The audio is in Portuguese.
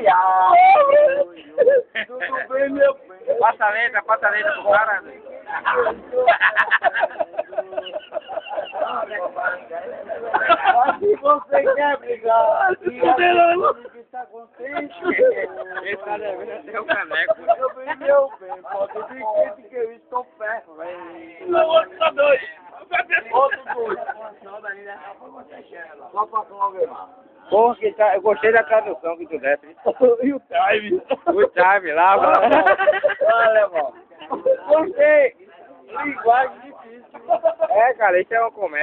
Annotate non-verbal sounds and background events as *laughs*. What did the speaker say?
viado. Tudo bem, meu bem. Passa a letra, passa a letra pro cara. Se você quer brigar, e está contente, Esse cara é o caneco. eu bem, meu bem, pode dizer que eu estou ferro, velho. Não, outro tá doido. Outro doido. Só pra confirmar. Porra, que tá, eu gostei da tradução que tu desse. *laughs* E o time? O time lá, mano. *laughs* Olha, irmão. Gostei. Linguagem difícil. É, cara, isso é uma comédia.